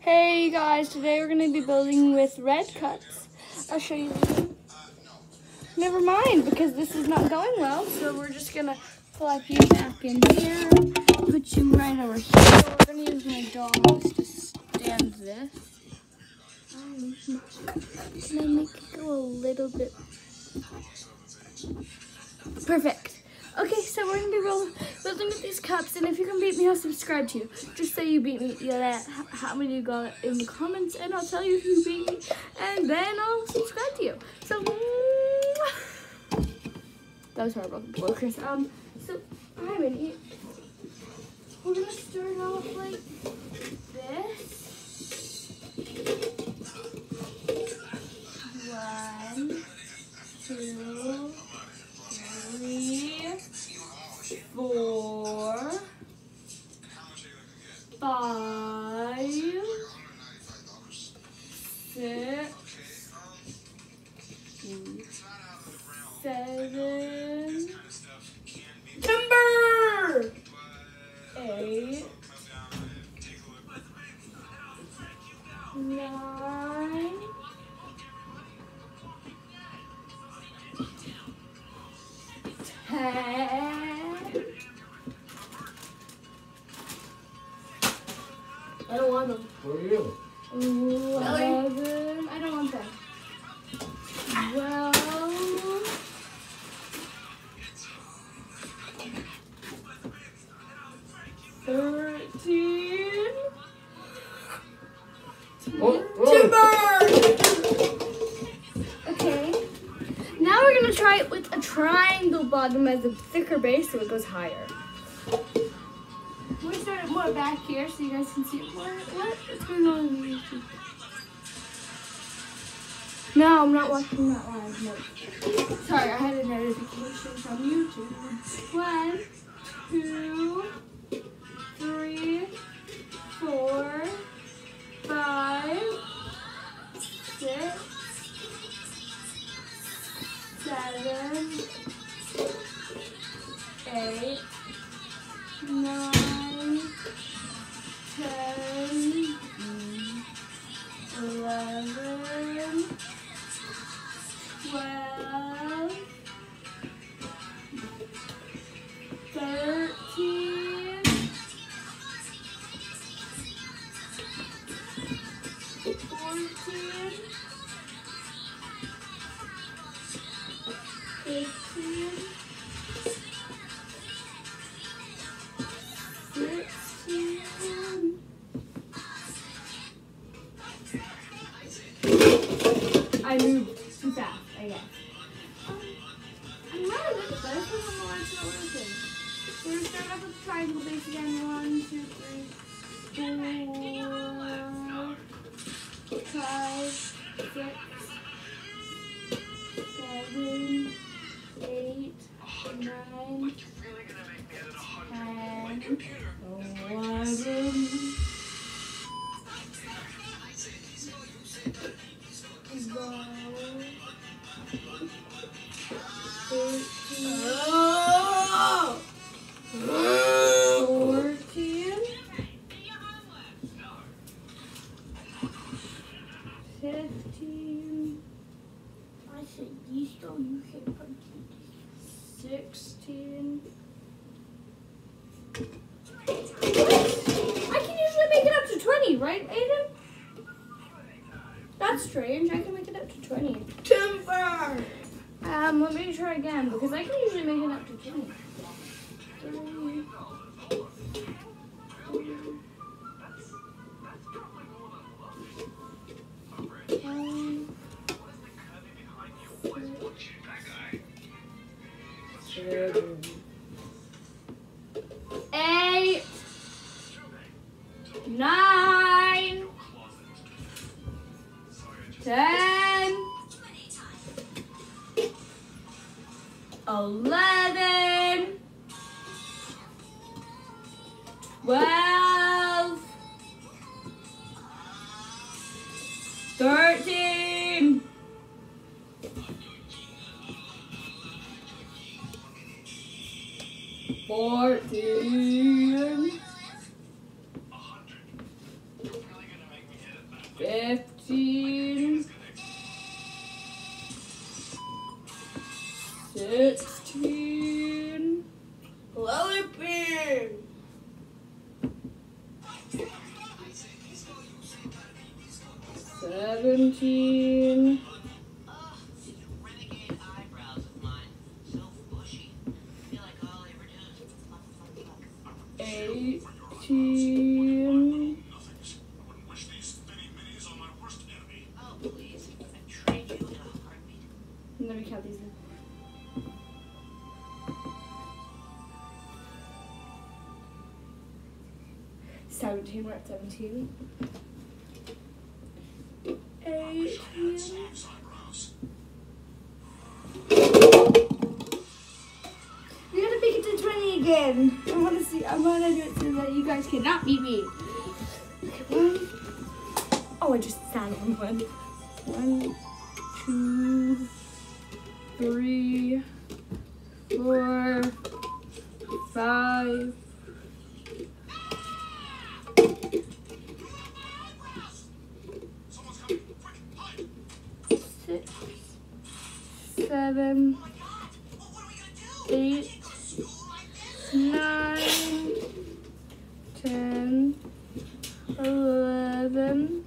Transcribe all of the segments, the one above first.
Hey guys, today we're going to be building with red cuts. I'll show you. Never mind, because this is not going well, so we're just going to plug you back in here, put you right over here. We're going to use my dolls to stand this. Um, Can I make it go a little bit? Perfect. Okay, so we're gonna be roll, building with these cups, and if you can beat me, I'll subscribe to you. Just say you beat me. Yeah, that, how many you got in the comments, and I'll tell you if you beat me, and then I'll subscribe to you. So, that was horrible, Chris. Um, so I'm. We're gonna start off like this. One, two, three, eight, nine, bottom as a thicker base so it goes higher. Gonna it more back here so you guys can see what, what is going on in YouTube. No, I'm not watching that live. No. Sorry, I had a notification from YouTube. One, two, three, four, five, six, seven, eight, too thirteen. Fourteen. We're at seventeen. Eighteen. We gotta make it to 20 again. I wanna see, I wanna do it so that you guys cannot beat me. Okay. Oh, I just sat on one. One, two, three, four, five. Seven, eight, nine, ten, eleven,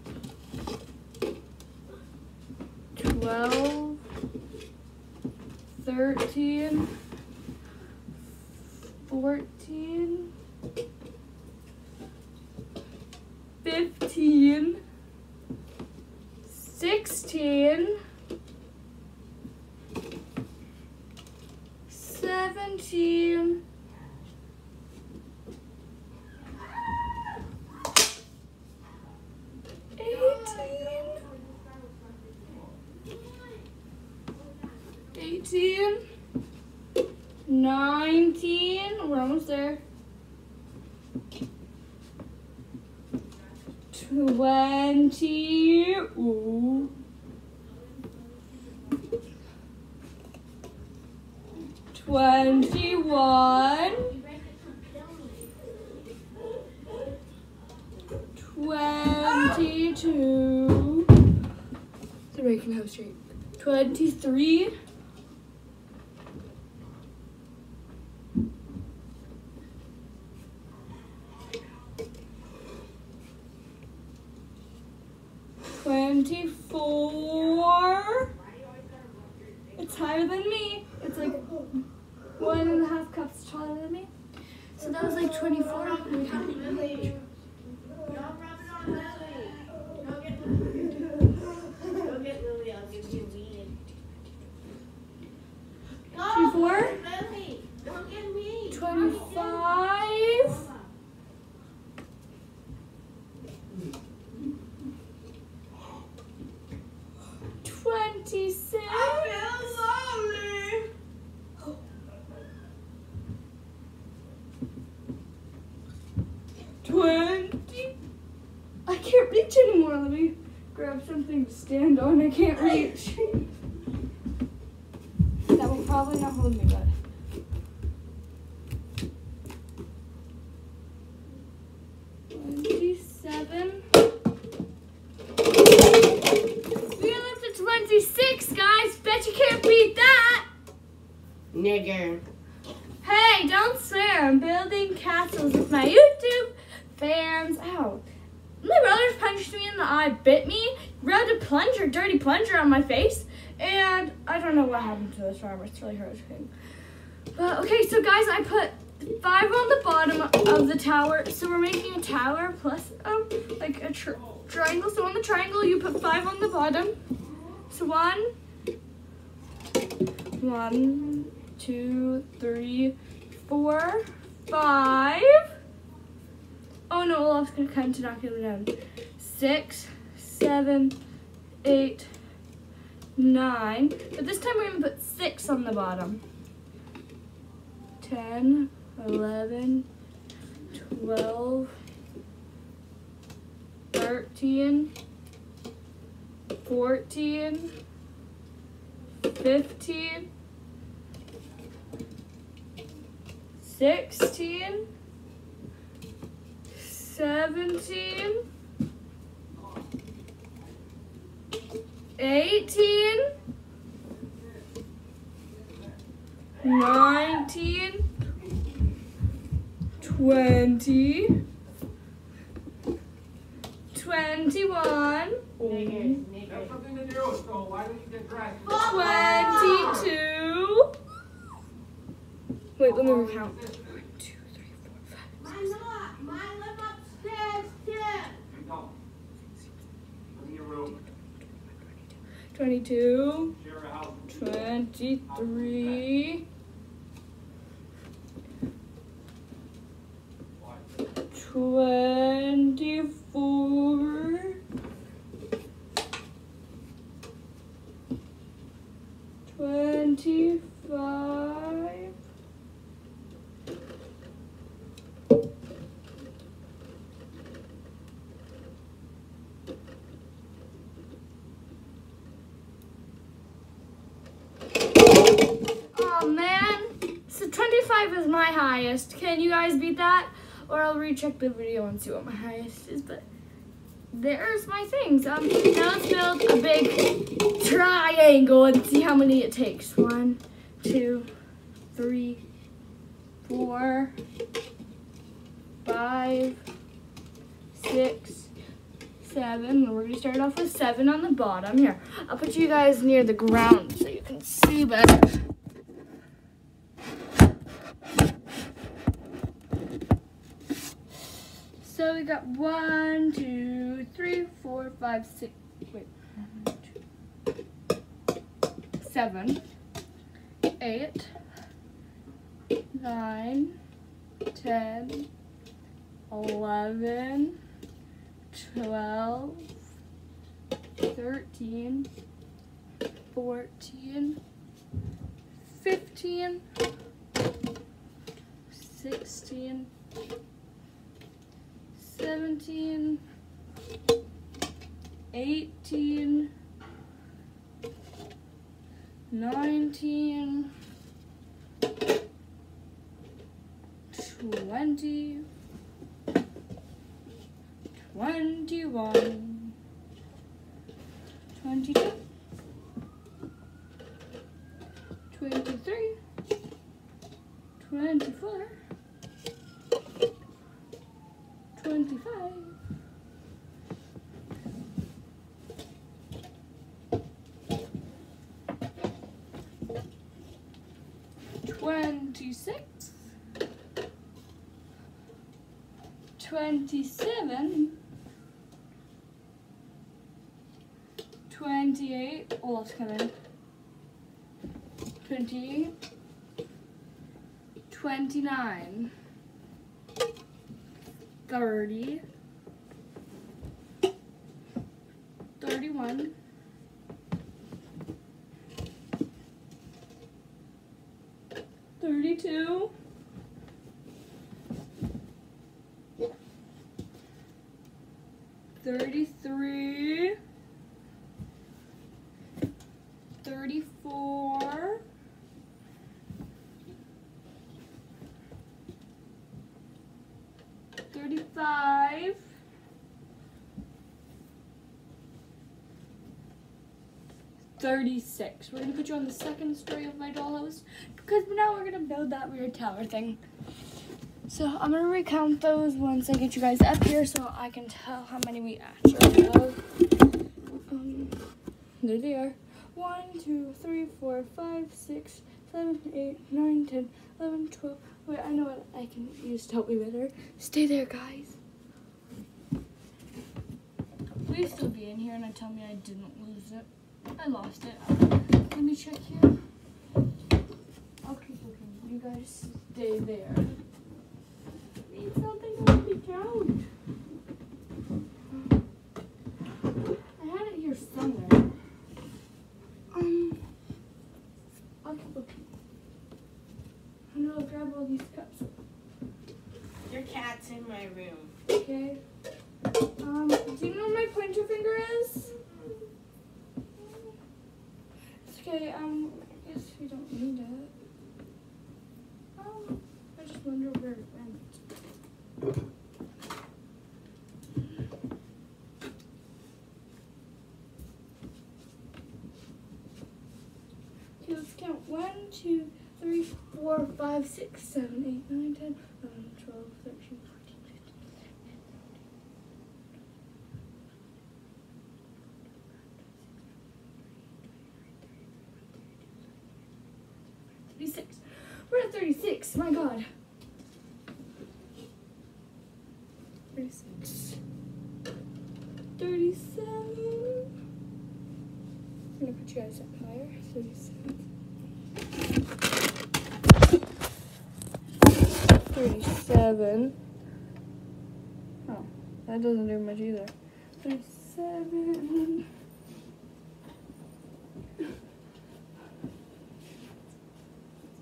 twelve, thirteen, fourteen, fifteen, sixteen. Seventeen. Eighteen. Eighteen. Nineteen. We're almost there. Twenty. Twenty-one. Twenty-two. So we can have straight. Twenty-three. Twenty-four. It's higher than me. It's like one and a half cups taller than me. So that was like 24. Don't rub it on Lily. Don't get Don't get Lily. I'll give you weed. No, 24? Lily. Don't get me. 25. Twenty-six. I feel lonely. Twenty. I can't reach anymore. Let me grab something to stand on. I can't reach. That will probably not hold me, bud. Twenty-seven. We are up to twenty-six, guys. Bet you can't beat that. Nigger. Hey, don't swear. I'm building castles with my YouTube fans. Ow. My brother punched me in the eye, bit me, rubbed a plunger, dirty plunger on my face, and I don't know what happened to this farmer. It's really hurting. But okay, so guys, I put five on the bottom of the tower. So we're making a tower plus um like a tr- triangle. So on the triangle, you put five on the bottom. So one, one, two, three, four, five. Oh no, Olaf's gonna come to knock it down. Six, seven, eight, nine. But this time we're gonna put six on the bottom. Ten, eleven, twelve, thirteen, fourteen, fifteen. 16, 17, 18, 19, 20, 21, Naked, naked. That's something to do, so why don't you get dressed? 22. Wait, let me recount. One, two, three, four, five. Mine not. Mine live upstairs too. You don't. Come in your room, 22, share a house. 23, 24, 25, Oh man, so 25 is my highest. Can you guys beat that? Or I'll recheck the video and see what my highest is. But there's my things. Um, now let's build a big triangle and see how many it takes. One, two, three, four, five, six, seven. We're gonna start off with seven on the bottom. Here, I'll put you guys near the ground so you can see better. So we got one, two, three, four, five, six. Wait, one, two, seven, eight, nine, ten, eleven, twelve, thirteen, fourteen, fifteen, sixteen. 17, 18, 19, 20, 21, 22, 23, 24, 27, 28, oh that's coming, 20, 29, 30, 31, 32, 36 we're gonna put you on the second story of my dollhouse because now we're gonna build that weird tower thing so i'm gonna recount those once i get you guys up here so i can tell how many we actually have um, there they are one two three four five six seven eight nine ten eleven twelve Wait, I know what I can use to help me better. Stay there, guys. Please still be in here and tell me I didn't lose it. I lost it. Let me check here. I'll keep looking. You guys stay there. Need something to help me count. I had it here somewhere. Um, I'll keep looking. I'm gonna grab all these cups. Your cat's in my room. Okay. Um, do you know where my pointer finger is? It's okay, um, I guess we don't need it. Um, I just wonder where it went. One, two, three, four, five, six, seven, eight, nine, ten, eleven, twelve, thirteen, fourteen, fifteen. We're at thirty-six. My God. Thirty-six. Thirty-seven. I'm gonna put you guys up higher. Thirty-seven. Thirty-seven. Oh, that doesn't do much either. Thirty-seven.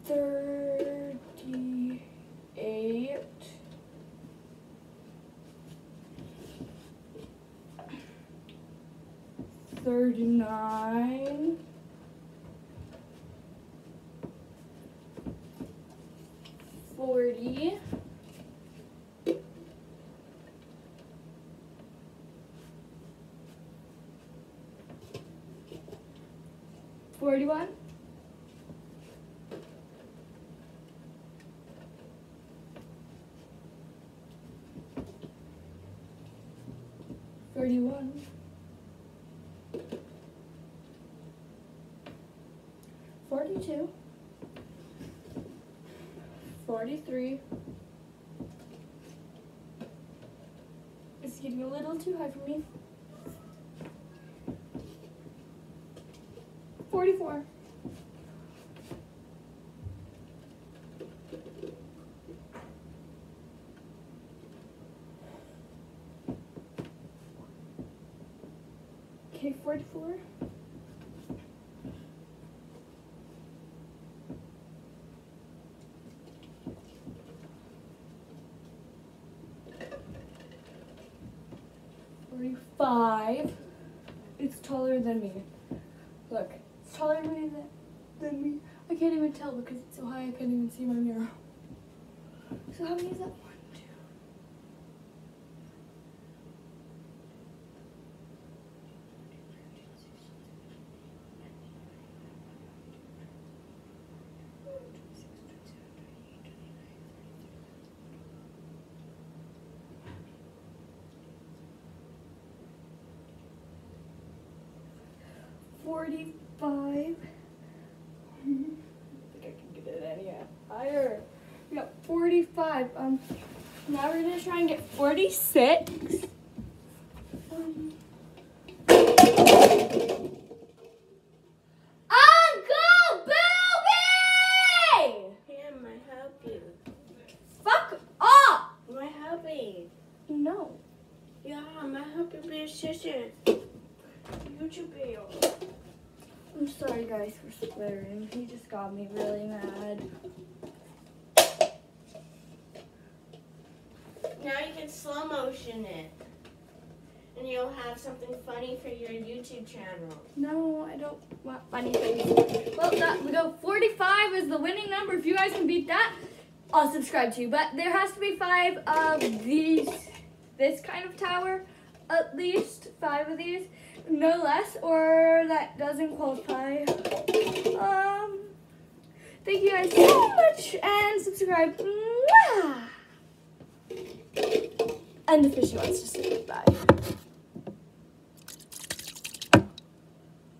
Thirty-eight. Thirty-nine. Forty. Forty-one. 43. It's getting a little too high for me. 44. Okay, 44. I can't even tell because it's so high I can't even see my mirror. So how many is that? Um, now we're gonna try and get 46. Um, Uncle Booby! Hey, I'm helping. Fuck off! Am I? No. Yeah, I'm helping be assistant. YouTube. I'm sorry guys for swearing. He just got me really mad. Motion it. And you'll have something funny for your YouTube channel. No, I don't want funny things. Well, that, we go 45 is the winning number. If you guys can beat that, I'll subscribe to you. But there has to be five of these, this kind of tower. At least five of these, no less, or that doesn't qualify. Um, thank you guys so much and subscribe. Mwah! And the fishy wants to say goodbye.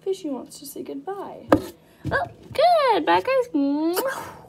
Fishy wants to say goodbye. Oh, good. Bye, guys.